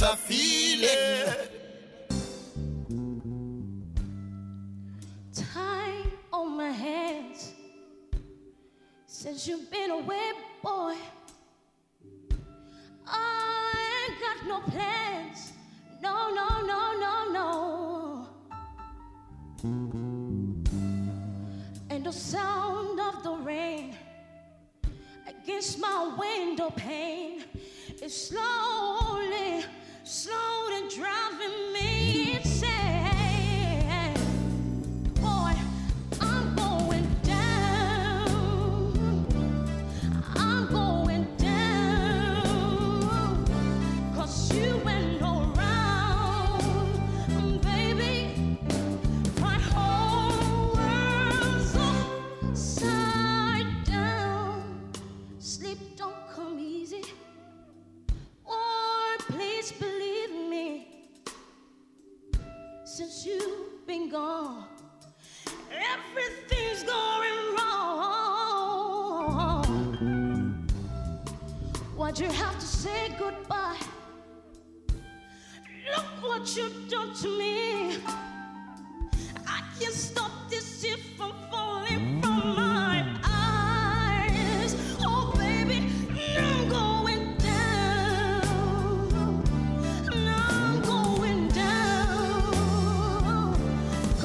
I feeling. Time on my hands since you've been away, boy. I ain't got no plans. No, no, no, no, no. And the sound of the rain against my window pane is slowly, please believe me. Since you've been gone, everything's going wrong. Why'd you have to say goodbye? Look what you've done to me.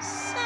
So